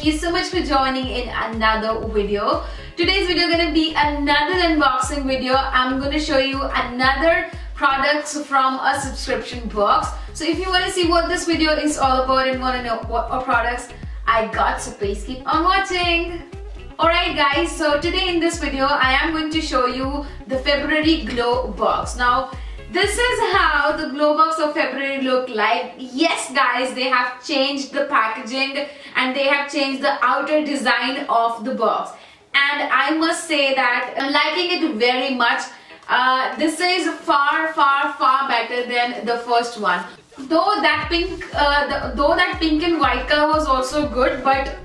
Thank you so much for joining in another video. Today's video gonna be another unboxing video. I'm gonna show you another products from a subscription box. So if you wanna see what this video is all about and wanna know what products I got, so please keep on watching. Alright guys, so today in this video I am going to show you the February Globox. Now this is how the Globox of February look like. Yes guys, they have changed the packaging and they have changed the outer design of the box. And I must say that I'm liking it very much. Uh, this is far far far better than the first one. Though that pink, uh, the, though that pink and white color was also good, but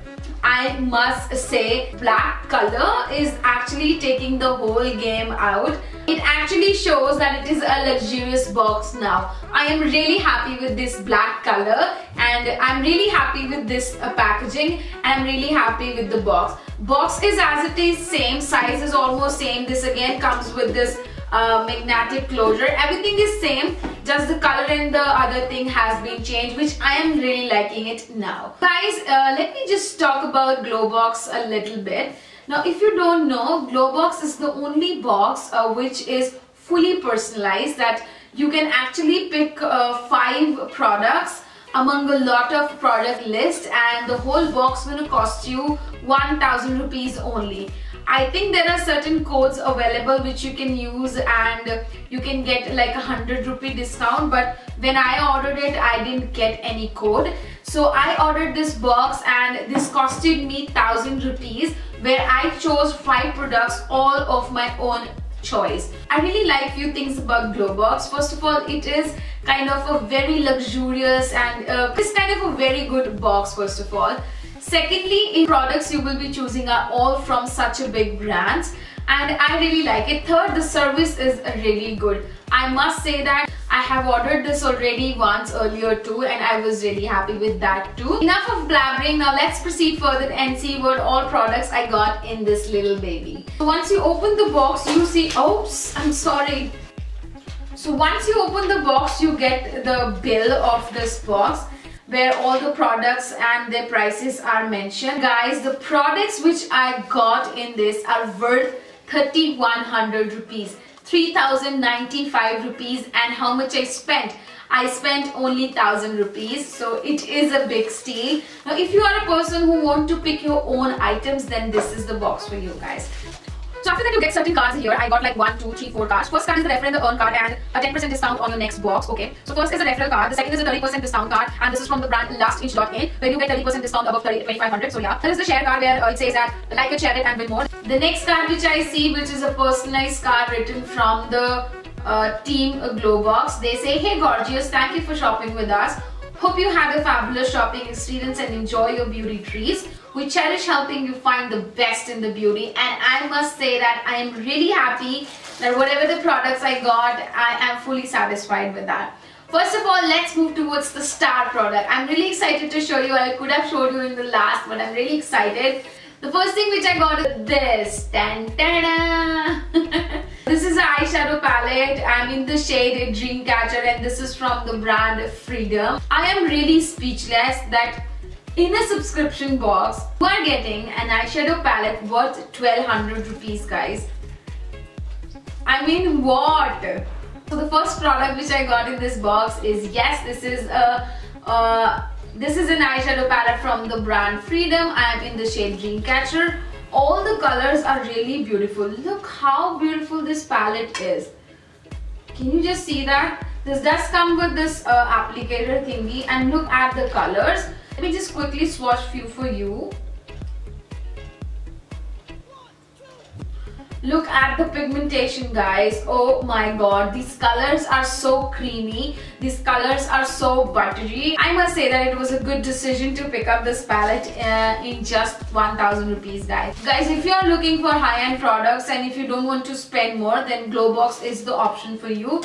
I must say black color is actually taking the whole game out. It actually shows that it is a luxurious box now. I am really happy with this black color and I'm really happy with this uh, packaging I'm really happy with the box. Box is as it is same, size is almost same. This again comes with this uh, magnetic closure. Everything is same just the color and the other thing has been changed which I am really liking it now. Guys, uh, let me just talk about Globox a little bit. Now if you don't know, Globox is the only box uh, which is fully personalized that you can actually pick uh, five products among a lot of product list and the whole box will cost you 1000 rupees only. I think there are certain codes available which you can use and you can get like a hundred rupee discount but when I ordered it I didn't get any code so I ordered this box and this costed me thousand rupees where I chose five products all of my own choice. I really like few things about Globox. First of all, it is kind of a very luxurious and uh, it's kind of a very good box first of all. Secondly, in products you will be choosing are all from such a big brands and I really like it. Third, the service is really good. I must say that I have ordered this already once earlier too and I was really happy with that too. Enough of blabbering, now let's proceed further and see what all products I got in this little baby. So once you open the box, you see, oops, I'm sorry. So once you open the box, you get the bill of this box where all the products and their prices are mentioned. Guys, the products which I got in this are worth 3100 rupees. 3095 rupees and how much I spent. I spent only 1000 rupees so it is a big steal. Now if you are a person who want to pick your own items then this is the box for you guys. So after that you get certain cards here. I got like one, two, three, four cards. First card is the referral and the earn card and a 10% discount on your next box. Okay. So first is a referral card. The second is a 30% discount card and this is from the brand LastInch.in where you get 30% discount above 30, 2500. So yeah. There is the share card where uh, it says that like it, share it and win more. The next card which I see which is a personalized card written from the uh, team Globox. They say, hey gorgeous, thank you for shopping with us. Hope you had a fabulous shopping experience and enjoy your beauty trees. We cherish helping you find the best in the beauty and I must say that I am really happy that whatever the products I got, I am fully satisfied with that. First of all, let's move towards the star product. I'm really excited to show you. I could have showed you in the last, but I'm really excited. The first thing which I got is this. Dun, this is an eyeshadow palette. I'm in the shade Dreamcatcher and this is from the brand Freedom. I am really speechless that in a subscription box, you are getting an eyeshadow palette worth 1200 rupees guys. I mean what? So the first product which I got in this box is yes, this is a, uh, this is an eyeshadow palette from the brand Freedom. I am in the shade Dreamcatcher. All the colors are really beautiful. Look how beautiful this palette is. Can you just see that? This does come with this uh, applicator thingy and look at the colors. Let me just quickly swatch few for you. Look at the pigmentation guys. Oh my god. These colors are so creamy. These colors are so buttery. I must say that it was a good decision to pick up this palette uh, in just 1000 rupees guys. Guys if you are looking for high-end products and if you don't want to spend more then Globox is the option for you.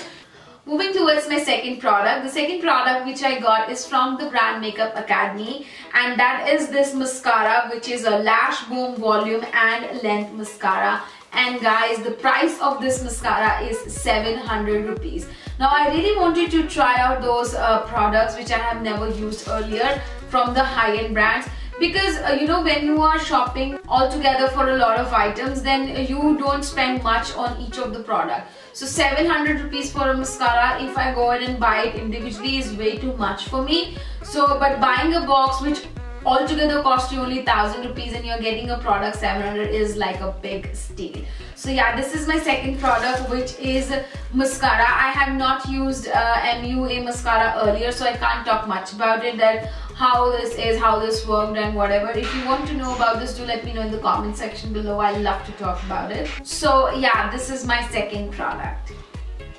Moving towards my second product. The second product which I got is from the brand Makeup Academy and that is this mascara which is a lash boom volume and length mascara and guys the price of this mascara is 700 rupees now I really wanted to try out those uh, products which I have never used earlier from the high-end brands because uh, you know when you are shopping all together for a lot of items then you don't spend much on each of the product. So 700 rupees for a mascara if I go and buy it individually is way too much for me. So but buying a box which altogether cost you only 1000 rupees and you're getting a product 700 is like a big steal. So yeah this is my second product which is mascara. I have not used uh, mua mascara earlier so i can't talk much about it that how this is how this worked and whatever. If you want to know about this do let me know in the comment section below. I love to talk about it. So yeah this is my second product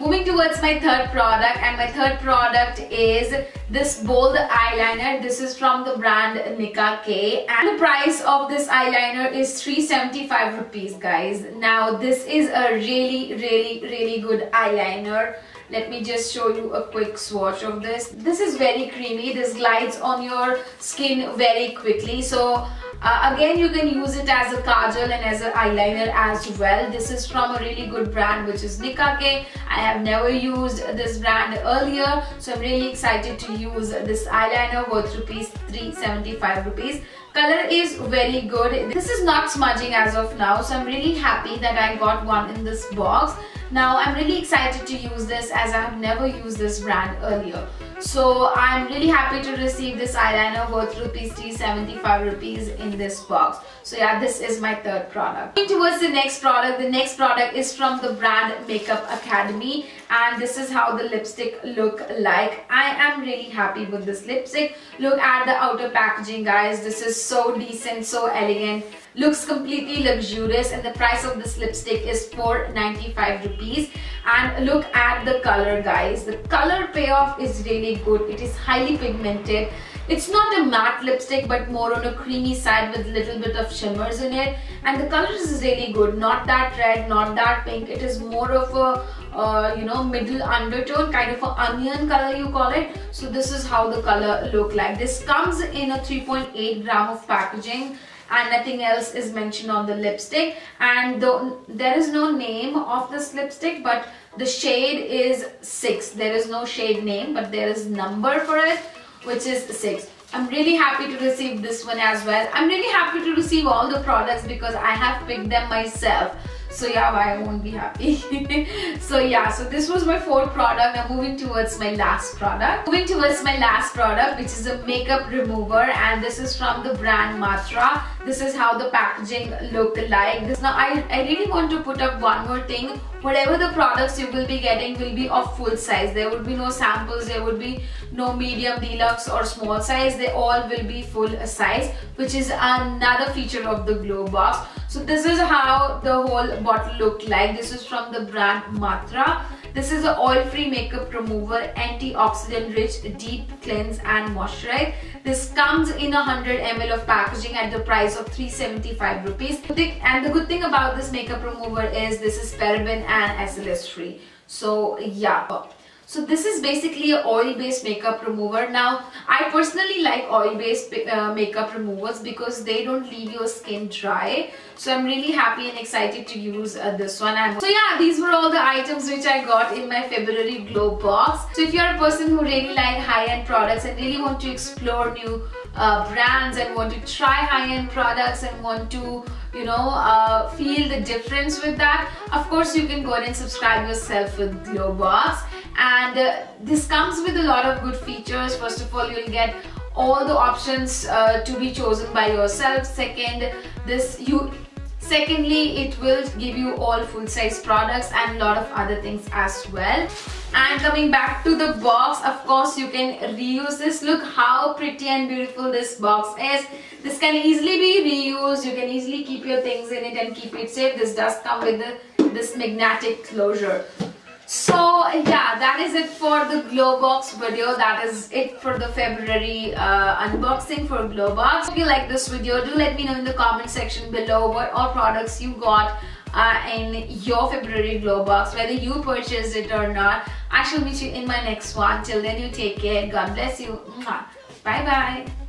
Moving towards my third product and my third product is this bold eyeliner. This is from the brand Nicka K and the price of this eyeliner is 375 rupees guys. Now this is a really really really good eyeliner. Let me just show you a quick swatch of this. This is very creamy. This glides on your skin very quickly. So uh, again, you can use it as a kajal and as an eyeliner as well. This is from a really good brand which is Nicka K. I have never used this brand earlier. So I'm really excited to use this eyeliner worth rupees 375 rupees. Color is very good. This is not smudging as of now. So I'm really happy that I got one in this box. Now I'm really excited to use this as I have never used this brand earlier. So I'm really happy to receive this eyeliner worth rupees 375 rupees in this box. So yeah, this is my third product. Moving towards the next product, the next product is from the brand Makeup Academy and this is how the lipstick look like. I am really happy with this lipstick. Look at the outer packaging guys. This is so decent, so elegant. Looks completely luxurious and the price of this lipstick is 495 rupees. And look at the color guys. The color payoff is really good. It is highly pigmented. It's not a matte lipstick but more on a creamy side with little bit of shimmers in it. And the color is really good. Not that red not that pink. It is more of a uh, you know middle undertone kind of an onion color you call it. So this is how the color look like. This comes in a 3.8 gram of packaging and nothing else is mentioned on the lipstick. And the, there is no name of this lipstick but the shade is 6 there is no shade name but there is number for it which is 6 I'm really happy to receive this one as well. I'm really happy to receive all the products because I have picked them myself so yeah why I won't be happy. So yeah so this was my fourth product. Now moving towards my last product. Moving towards my last product which is a makeup remover and this is from the brand Matra this is how the packaging look like this now I, I really want to put up one more thing whatever the products you will be getting will be of full size there would be no samples there would be no medium deluxe or small size they all will be full size which is another feature of the Globox so this is how the whole bottle looked like. This is from the brand Matra. This is an oil-free makeup remover, antioxidant rich, deep cleanse and moisturize. This comes in a 100 ml of packaging at the price of 375 rupees. And the good thing about this makeup remover is this is paraben and SLS free. So yeah. So this is basically an oil-based makeup remover. Now, I personally like oil-based uh, makeup removers because they don't leave your skin dry. So I'm really happy and excited to use uh, this one. so yeah, these were all the items which I got in my February Globox. So if you're a person who really like high-end products and really want to explore new uh, brands and want to try high-end products and want to you know uh, feel the difference with that of course you can go ahead and subscribe yourself with Globox and uh, this comes with a lot of good features. First of all you'll get all the options uh, to be chosen by yourself. Second this you secondly it will give you all full size products and a lot of other things as well. And coming back to the box of course you can reuse this. Look how pretty and beautiful this box is. This can easily be reused. You can easily keep your things in it and keep it safe. This does come with the, this magnetic closure so yeah that is it for the Globox video that is it for the february uh, unboxing for Globox if you like this video do let me know in the comment section below what all products you got uh, in your February Globox, whether you purchased it or not. I shall meet you in my next one. Till then, you take care. God bless you. Bye bye.